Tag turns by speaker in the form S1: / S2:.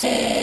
S1: Sexy.